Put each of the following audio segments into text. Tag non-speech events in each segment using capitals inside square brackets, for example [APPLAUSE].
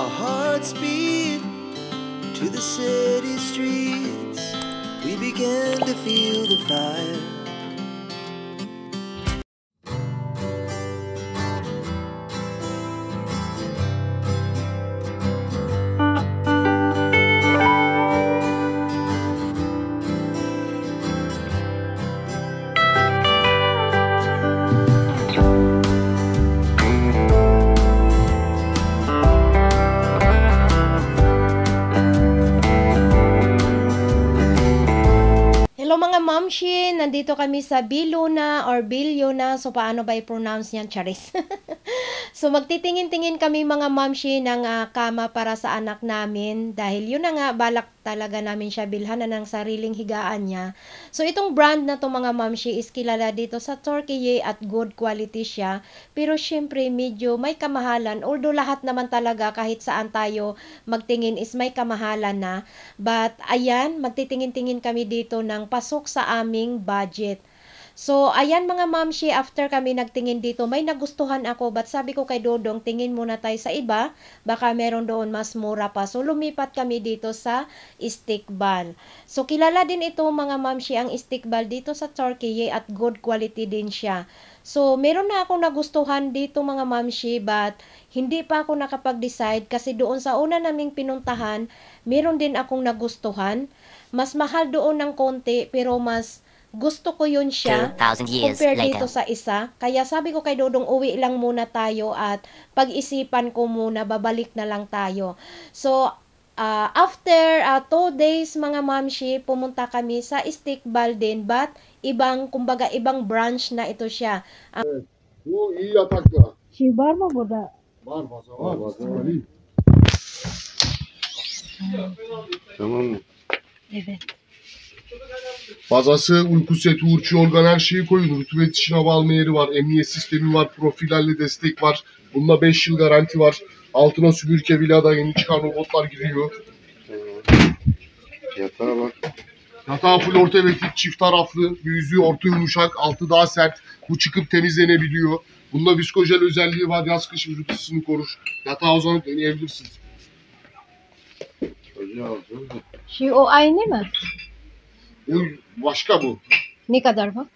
Our hearts beat to the city streets. We began to feel the fire. Mga mamshi, nandito kami sa Biluna or Bilyona. So paano ba i-pronounce niyan? Charis. [LAUGHS] so magtitingin-tingin kami mga mamshi ng ah, kama para sa anak namin dahil yun na nga balak talaga namin siya bilhan na ng sariling higaan niya. So itong brand na to mga mamshi is kilala dito sa Turkey at good quality siya. Pero syempre medyo may kamahalan although lahat naman talaga kahit saan tayo magtingin is may kamahalan na. But ayan, magtitingin-tingin kami dito ng pasok sa aming budget. So, ayan mga mamshi, after kami nagtingin dito, may nagustuhan ako. But sabi ko kay Dodong, tingin muna tayo sa iba. Baka meron doon mas mura pa. So, lumipat kami dito sa Istiqbal. So, kilala din ito mga mamshi ang Istiqbal dito sa Turkey at good quality din siya. So, meron na akong nagustuhan dito mga mamshi but hindi pa ako nakapag-decide kasi doon sa una naming pinuntahan, meron din akong nagustuhan. Mas mahal doon ng konti pero mas gusto ko yun siya 2,000 years compare dito later. sa isa. Kaya sabi ko kay Dodong, uwi lang muna tayo at pag-isipan ko muna, babalik na lang tayo. So, ah, after uh, two days mga mamshi, pumunta kami sa Istiqbal din but ibang, kumbaga ibang branch na ito siya. Bu iyi yataklı. Şey var mı burada? Var masa var. Masa var iyi. Tamam mı? Evet. Bazası, uyku seti, uçu, organ her şeyi koyun. Rutubet için hava alma yeri var. Emniyet sistemi var. Profillerle destek var. Bunda 5 yıl garanti var. Altına süpürge vilada yeni çıkan robotlar giriyor. Yatağa bak. Yatağı full orta elektrik çift taraflı. Bir yüzüğü orta yumuşak. Altı daha sert. Bu çıkıp temizlenebiliyor. Bunda viskojel özelliği var. Yaz kış vücut ısısını korur. Yatağa uzanıp deneyebilirsiniz. Şey o aynı mı? Başka bu. Ne kadar bu?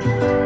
Bye.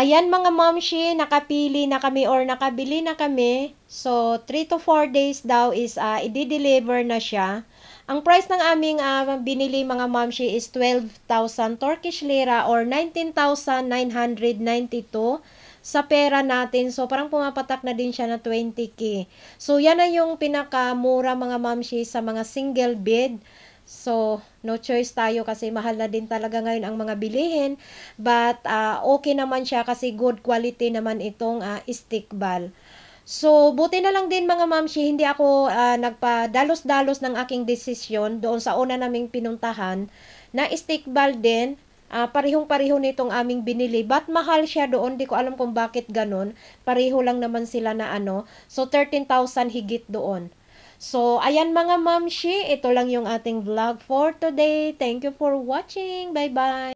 Ayan mga momshi, nakapili na kami or nakabili na kami. So, 3 to 4 days daw is uh, i-deliver na siya. Ang price ng aming uh, binili mga momshi is 12,000 Turkish lira or 19,992 sa pera natin. So, parang pumapatak na din siya na 20k. So, yan na yung pinakamura mga mamshi sa mga single bed. So, no choice tayo kasi mahal na din talaga ngayon ang mga bilihin. But, uh, okay naman siya kasi good quality naman itong uh, stick ball. So, buti na lang din mga mamshi, hindi ako uh, nagpadalos-dalos ng aking desisyon doon sa una naming pinuntahan na stick ball din uh, parehong-pareho nitong aming binili. But mahal siya doon, di ko alam kung bakit ganun. Pareho lang naman sila na ano. So, 13,000 higit doon. So, ayan mga mamshi, ito lang yung ating vlog for today. Thank you for watching. Bye-bye!